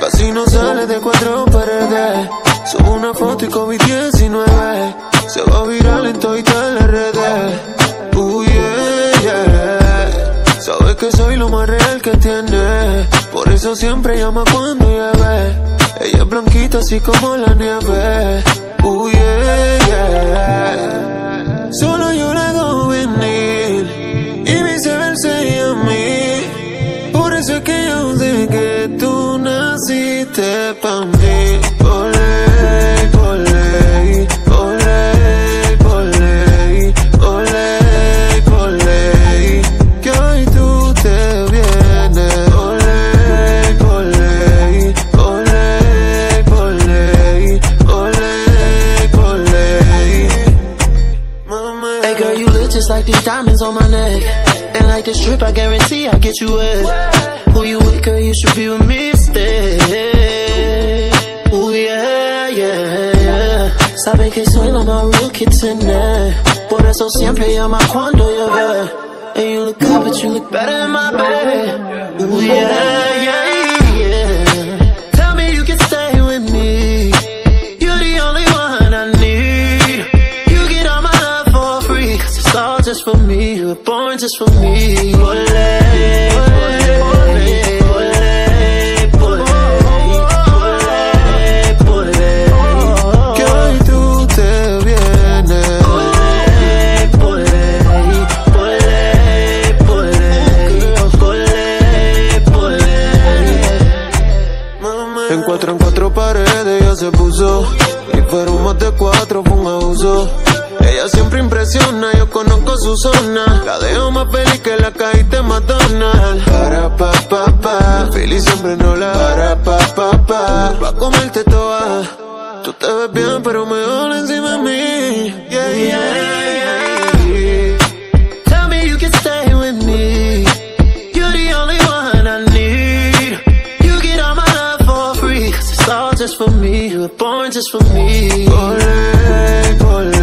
Casi no sale de cuatro paredes. Subo una foto y COVID-19. Se va viral en todas las redes. Uh, yeah, yeah. Sabes que soy lo más real que tiene. Por eso siempre llama cuando llueve. Es blanquita así como la nieve. Uh, yeah, yeah. Solo yo la hago venir. Y viceversa ella a mí. Por eso es que yo sé que tú naciste pa' mí. Just like these diamonds on my neck. And like this trip, I guarantee I get you wet. Who you with, girl? You should be with me instead. Ooh, yeah, yeah, yeah. Sabe que soy la más real que tiene. Por eso siempre llama cuando llueve. And you look good, but you look better in my bed. Ooh, yeah, were born just for me. Que hoy tú te vienes. En cuatro en cuatro paredes ya se puso. Y fueron más de cuatro, fue un abuso. Ella siempre impresiona, yo conozco su zona. La dejo más feliz que la cajita de McDonald's. Para pa pa pa, feliz siempre no la para pa pa pa. Va a comerte toda. Tú te ves bien, pero mejor encima de mí. Yeah, yeah, yeah. Tell me you can stay with me. You're the only one I need. You get all my love for free. Cause it's all just for me. You were born just for me. Olé, olé,